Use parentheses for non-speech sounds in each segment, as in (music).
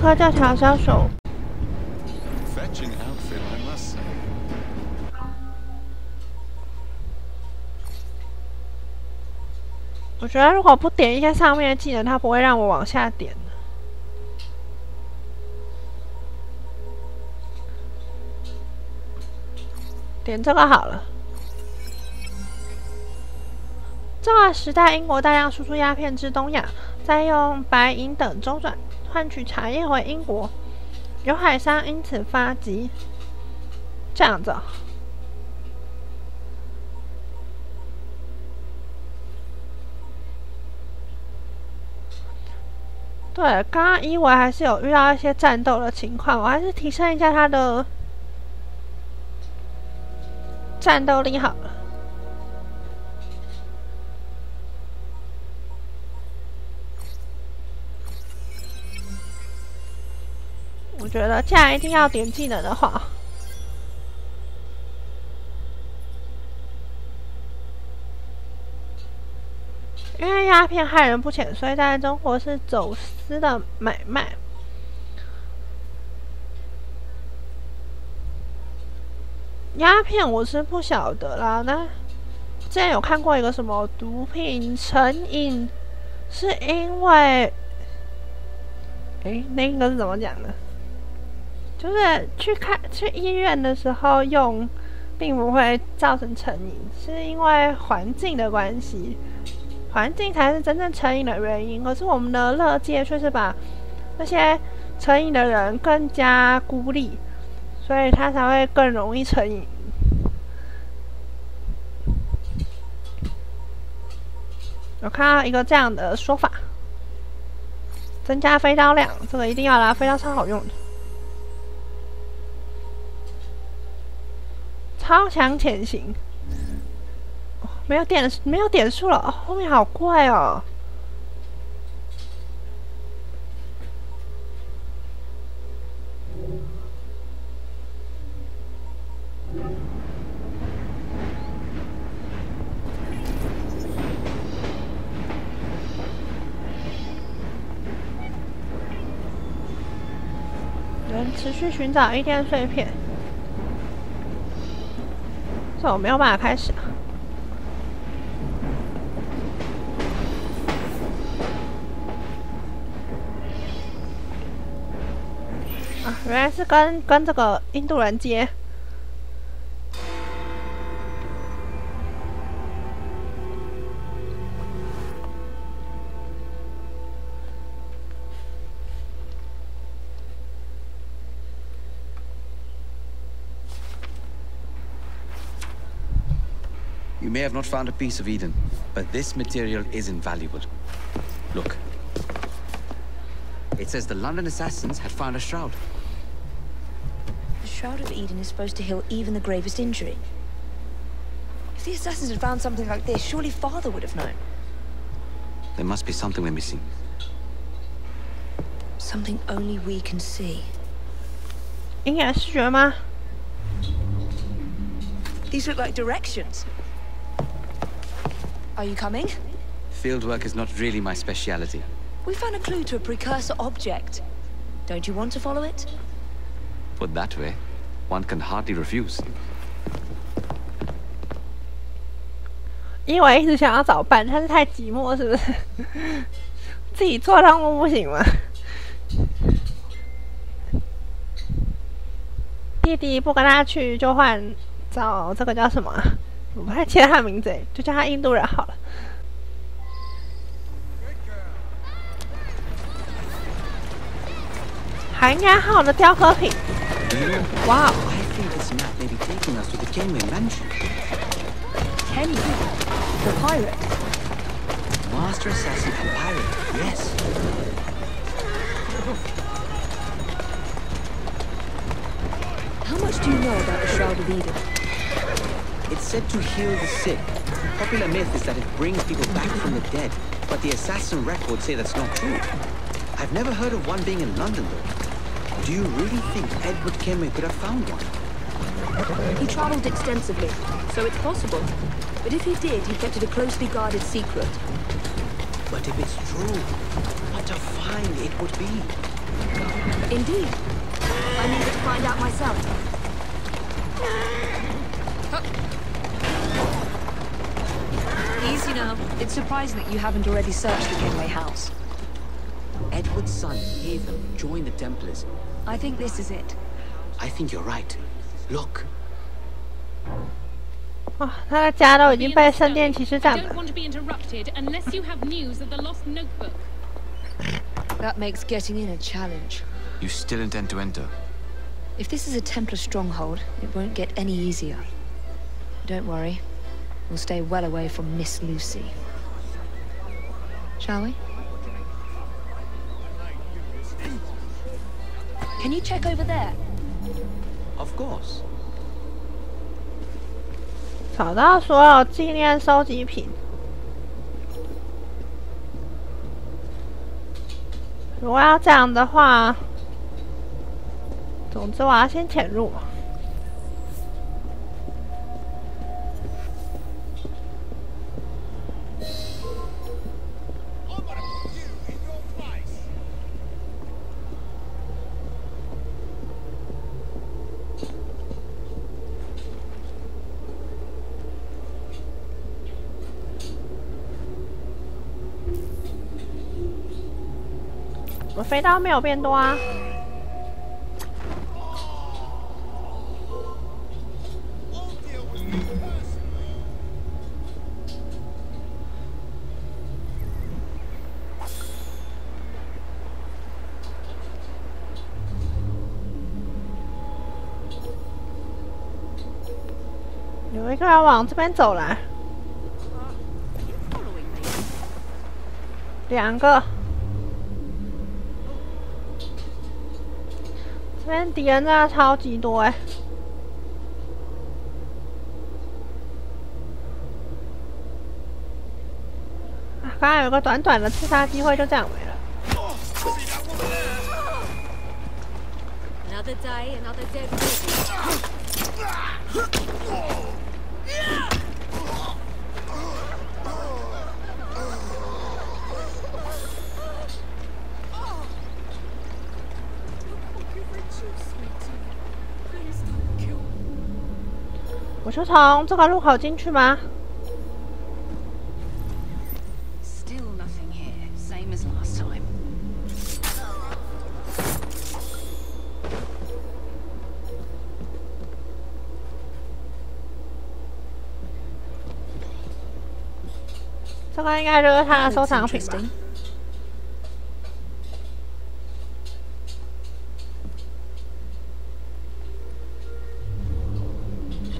Fetching outfit, I must say. (laughs) 我觉得如果不点一些上面的技能，它不会让我往下点。点这个好了。这个时代，英国大量输出鸦片至东亚，再用白银等周转换取茶叶回英国，有海商因此发迹。这样子。对，刚刚以为还是有遇到一些战斗的情况，我还是提升一下他的战斗力好了。觉得，既然一定要点技能的话。因为鸦片害人不浅，所以在中国是走私的买卖。鸦片我是不晓得啦，那之前有看过一个什么毒品成瘾，是因为，哎，那个是怎么讲的？就是去看去医院的时候用，并不会造成成瘾，是因为环境的关系。环境才是真正成瘾的原因，可是我们的乐界却是把那些成瘾的人更加孤立，所以他才会更容易成瘾。我看到一个这样的说法：增加飞刀量，这个一定要啦，飞刀超好用的，超强潜行。没有点没有点数了，后面好怪哦。人持续寻找一天碎片，这我没有办法开始。啊原来是跟跟这个印度人接。You may have not found a piece of Eden, but this material is invaluable. Look. It says the London assassins had found a shroud. The Shroud of Eden is supposed to heal even the gravest injury. If the assassins had found something like this, surely Father would have known. There must be something we're missing. Something only we can see. These look like directions. Are you coming? Fieldwork is not really my speciality. We found a clue to a precursor object. Don't you want to follow it? Put that way, one can hardly refuse. 因为一直想要找伴，他是太寂寞，是不是？自己做任务不行吗？弟弟不跟他去，就换找这个叫什么？我不太记得他的名字，就叫他印度人好了。寒鸦号的雕刻品。哇！ I think this map may be taking us to the Kenway Mansion. Kenny, the pirate. Master assassin and pirate, yes. How much do you know about the Shroud of Eden? It's said to heal the sick. Popular myth is that it brings people back from the dead, but the assassin records say that's not true. I've never heard of one being in London, though. Do you really think Edward Kenway could have found one? He travelled extensively, so it's possible. But if he did, he kept it a closely guarded secret. But if it's true, what a find it would be. Indeed. I needed to find out myself. Easy now. It's surprising that you haven't already searched the Kenway house. Edward's son, Haven, joined the Templars. I think this is it. I think you're right. Look. 哇，他的家都已经被圣殿骑士 I 占 don't 了。 want to be interrupted unless you have news of the lost notebook. That makes getting in a challenge. You still intend to enter? If this is a Templar stronghold, it won't get any easier. Don't worry. We'll stay well away from Miss Lucy. Shall we? Can you check over there? Of course. 找到所有纪念收集品。如果要这样的话，总之我要先潜入。 飞刀没有变多啊。有一个人往这边走来，两个。边敌人真的超级多哎！啊，刚刚有个短短的刺杀机会，就这样没了。Another day, another 我就从这个路口进去吗.这个应该就是他的收藏品吧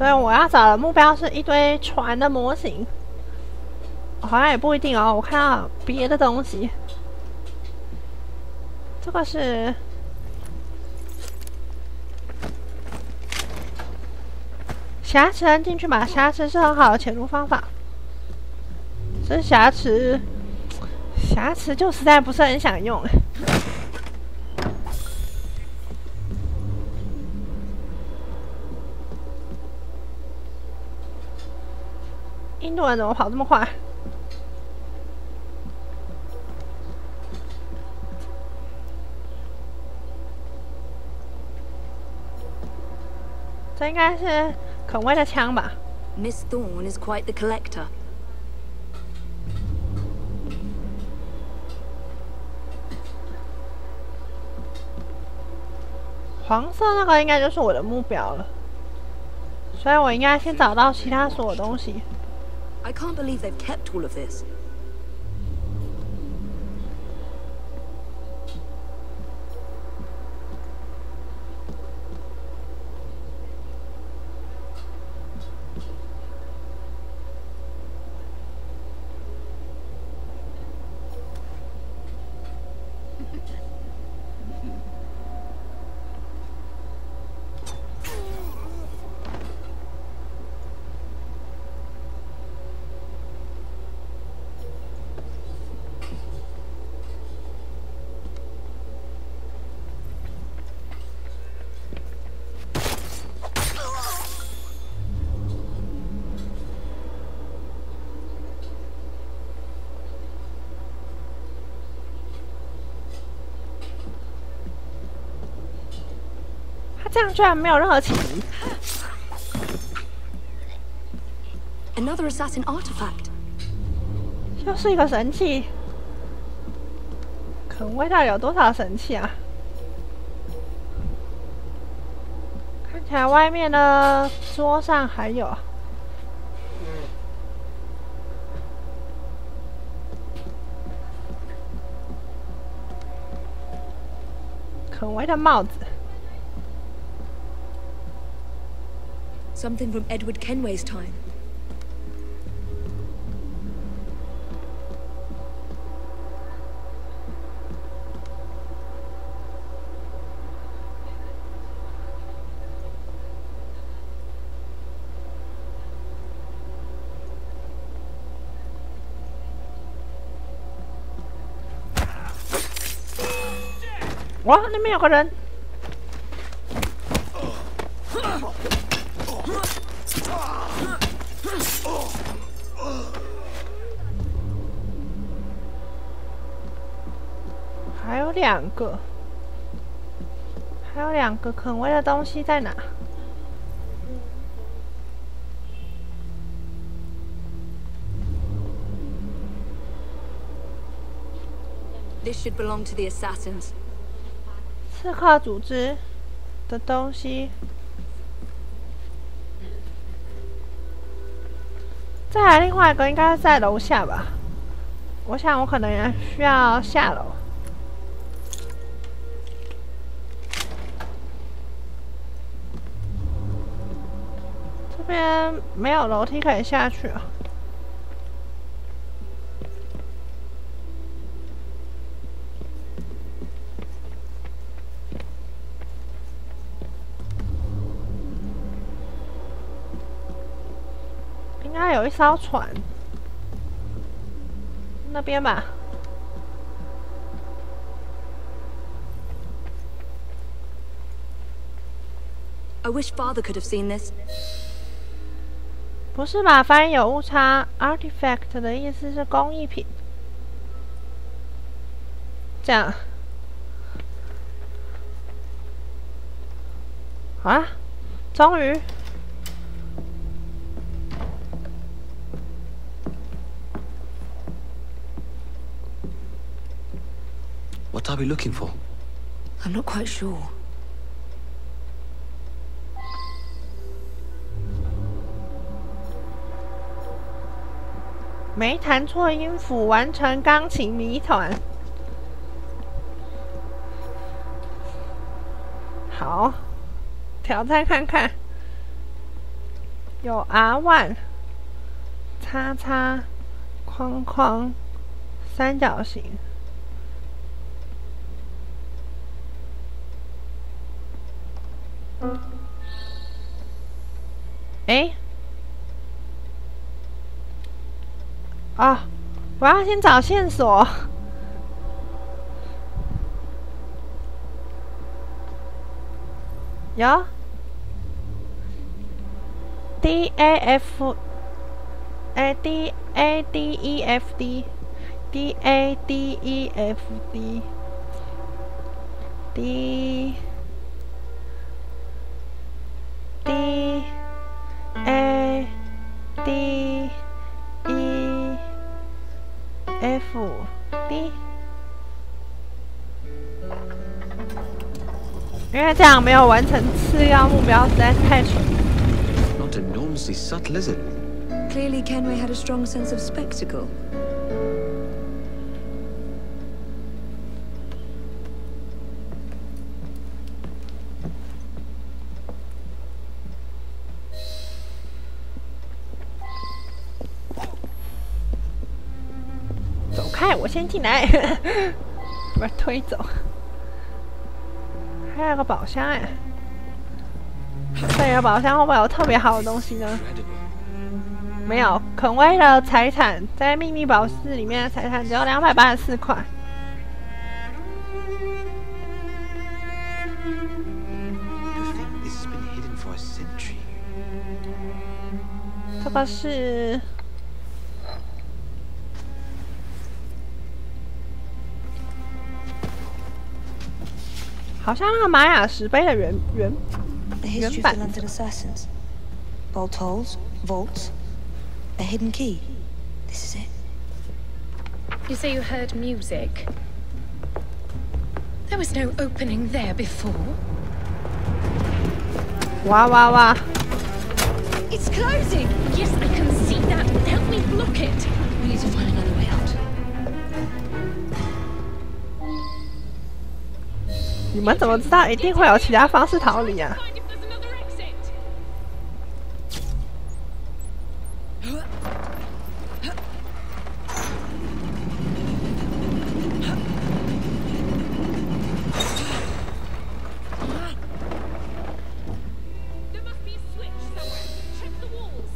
所以我要找的目标是一堆船的模型，好像也不一定哦。我看到别的东西，这个是瑕疵扔进去吧，瑕疵是很好的潜入方法。这瑕疵，瑕疵就实在不是很想用。怎么跑这么快？这应该是肯威的枪吧？Miss Thorne is quite the collector. 黄色那个应该就是我的目标了，所以我应该先找到其他所有东西。I can't believe they've kept all of this. 这样居然没有任何起疑。Another assassin artifact. 又是一个神器。肯威到底有多少神器啊？看起来外面的桌上还有。肯威的帽子，Something from Edward Kenway's time. 哇，那边有个两个，还有两个肯威的东西在哪？This should belong to the assassins. 刺客组织的东西。再来另外一个应该是在楼下吧，我想我可能也需要下楼。边没有楼梯可以下去啊。应该有一艘船，那边吧。I wish Father could have seen this. 不是吧？翻译有误差。Artifact 的意思是工艺品。这样。啊，终于。What are we looking for? I'm not quite sure. 没弹错音符，完成钢琴谜团。好，挑战看看。有 R one、叉叉、框框、三角形。诶。啊！我要先找线索。有 D A F，哎 D A D E F D，D A D E F D，D D 这样没有完成次要目标实在是太蠢。Not enormously subtle, is it? Clearly, Kenway had a strong sense of spectacle. 走开，我先进来，把它推走。还有个宝箱哎，这个宝箱会不会有特别好的东西呢？没有，肯威的财产在秘密宝室里面的财产只有两百八十四块。这个是好像那个玛雅石碑的原原 The history of the London assassins. Bolt holes, vaults, a hidden key. This is it. You say you heard music. There was no opening there before. 哇哇哇！ It's closing! Yes, I can see that. Help me block it. We need to find another 你们怎么知道一定会有其他方式逃离啊？ Find if there's another exit. There must be a switch somewhere. Check the walls.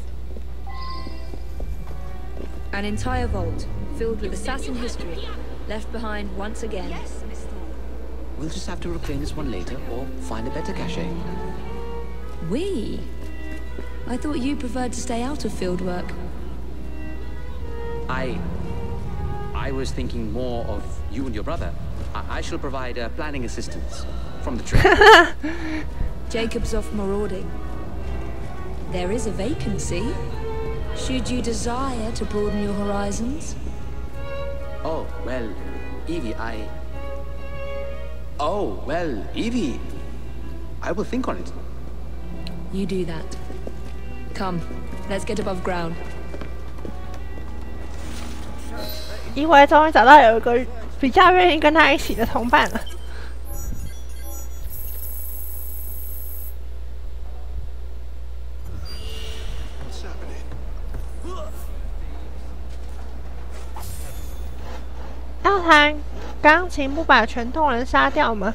An entire vault filled with assassin history, left behind once again. Yes, Miss Thorne. We'll just have to reclaim this one later or find a better cache. We? I thought you preferred to stay out of field work. I. I was thinking more of you and your brother. I, I shall provide uh, planning assistance from the train. (laughs) (laughs) Jacob's off marauding. There is a vacancy. Should you desire to broaden your horizons? oh, well, Evie, I. Oh, well, Evie. I will think on it. You do that. Come, let's get above ground. 因为终于找到有一个比较愿意跟他一起的同伴了。 What's happening? 要弹 钢琴不把全痛人杀掉吗？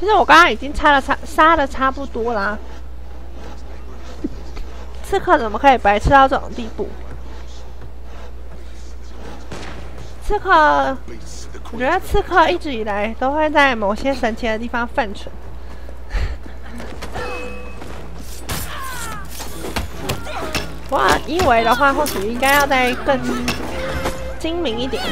其实我刚刚已经杀了差杀的差不多啦。刺客怎么可以白痴到这种地步？刺客，我觉得刺客一直以来都会在某些神奇的地方犯蠢。哇，一维的话或许应该要再更精明一点。